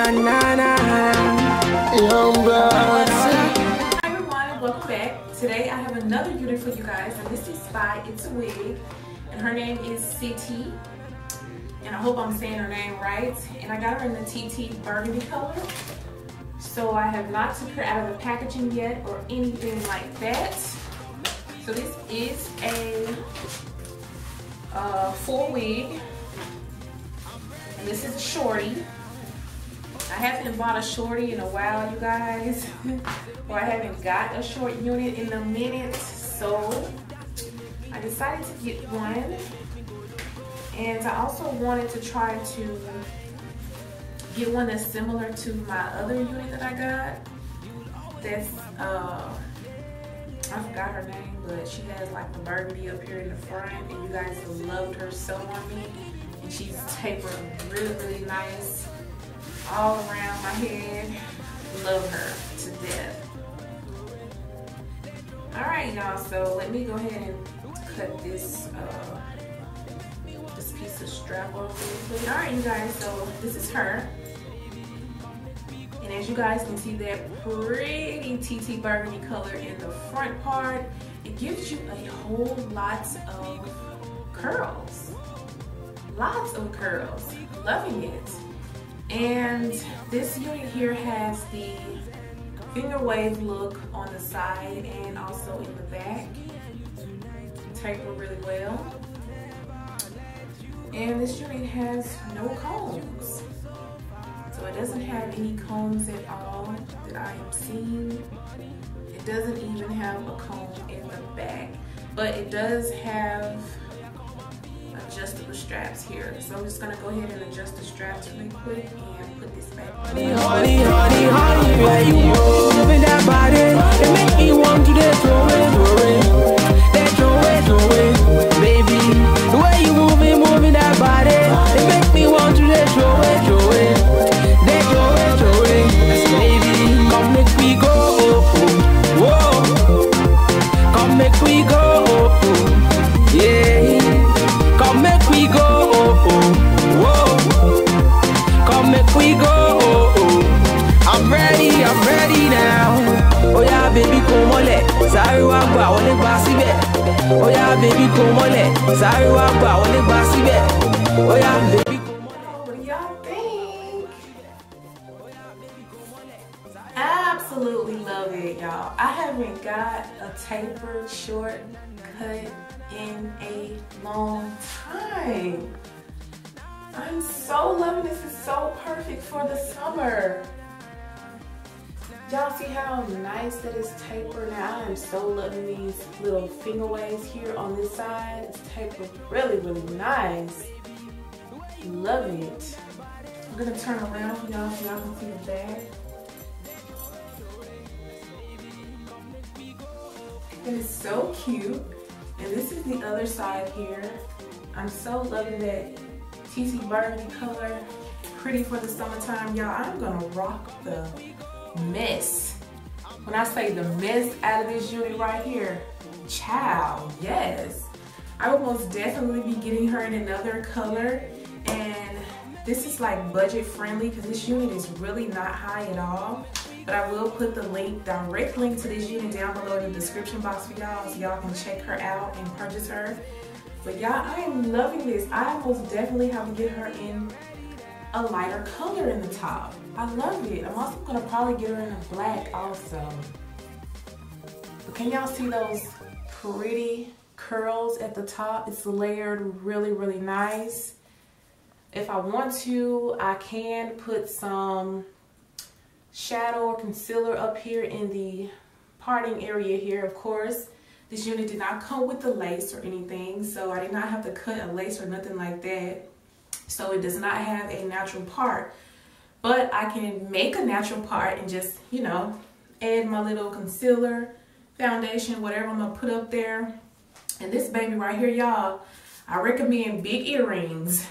na na na. Hi everyone, welcome back. Today I have another unit for you guys, and this is by It's a Wig, and her name is Siti, and I hope I'm saying her name right. And I got her in the TT burgundy color. So I have not took her out of the packaging yet or anything like that. So this is a uh, full wig, and this is a shorty. I haven't bought a shorty in a while, you guys. or I haven't got a short unit in a minute. So I decided to get one. And I also wanted to try to get one that's similar to my other unit that I got. That's, uh, I forgot her name, but she has like the burgundy up here in the front. And you guys loved her so on me. And she's tapered really, really nice all around my head. Love her to death. All right, y'all, so let me go ahead and cut this uh, this piece of strap off really All right, you guys, so this is her. And as you guys can see that pretty TT burgundy color in the front part, it gives you a whole lot of curls. Lots of curls. Loving it. And this unit here has the finger wave look on the side and also in the back. Taper really well. And this unit has no combs. So it doesn't have any combs at all that I am seeing. It doesn't even have a comb in the back, but it does have adjustable straps here. So I'm just gonna go ahead and adjust the straps really quick and put this back. Baby, kò mọ́lẹ̀, wá gbà gbà síbẹ̀. Y'all think? Absolutely love it, y'all. I haven't got a tapered short cut in a long time. I'm so loving this. It's so perfect for the summer. Y'all see how nice that is tapered now? I am so loving these little finger waves here on this side. It's tapered really, really nice. Love it. I'm gonna turn around for y'all so y'all can see the back. It is so cute. And this is the other side here. I'm so loving that TT burgundy color. Pretty for the summertime. Y'all, I'm gonna rock the mess. When I say the mess out of this unit right here, child, yes. I will most definitely be getting her in another color. And this is like budget friendly because this unit is really not high at all. But I will put the link, direct link to this unit down below in the description box for y'all so y'all can check her out and purchase her. But y'all, I am loving this. I most definitely have to get her in a lighter color in the top. I love it. I'm also gonna probably get her in a black also. But can y'all see those pretty curls at the top? It's layered really, really nice. If I want to, I can put some shadow or concealer up here in the parting area here. Of course, this unit did not come with the lace or anything, so I did not have to cut a lace or nothing like that. So it does not have a natural part. But I can make a natural part and just, you know, add my little concealer, foundation, whatever I'm gonna put up there. And this baby right here, y'all, I recommend big earrings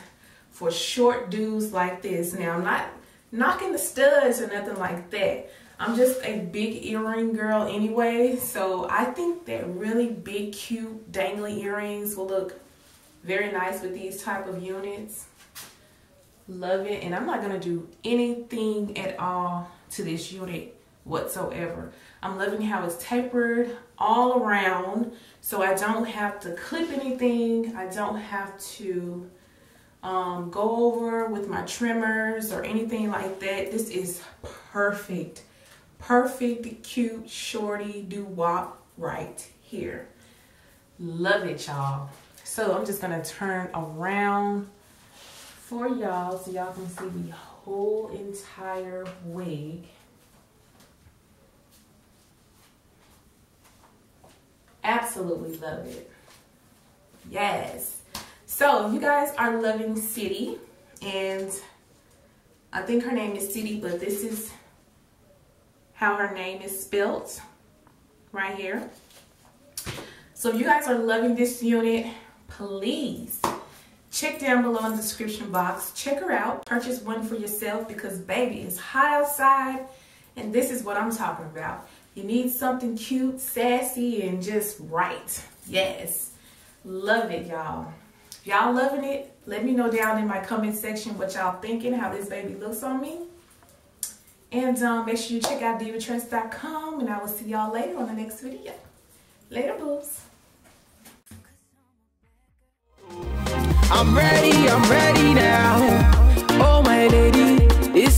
for short dudes like this. Now, I'm not knocking the studs or nothing like that. I'm just a big earring girl anyway, so I think that really big, cute, dangly earrings will look very nice with these type of units. Love it. And I'm not to do anything at all to this unit whatsoever. I'm loving how it's tapered all around so I don't have to clip anything. I don't have to um, go over with my trimmers or anything like that. This is perfect. Perfect, cute, shorty doo-wop right here. Love it, y'all. So I'm just to turn around for y'all so y'all can see the whole entire wig. Absolutely love it. Yes. So you guys are loving Siti and I think her name is Siti, but this is how her name is spelt right here. So if you guys are loving this unit, please check down below in the description box. Check her out. Purchase one for yourself because baby, it's hot outside and this is what I'm talking about. You need something cute, sassy, and just right. Yes. Love it, y'all. If y'all loving it, let me know down in my comment section what y'all thinking, how this baby looks on me. And um, make sure you check out divatress.com and I will see y'all later on the next video. Later, boobs. I'm ready, I'm ready now. Oh my lady, it's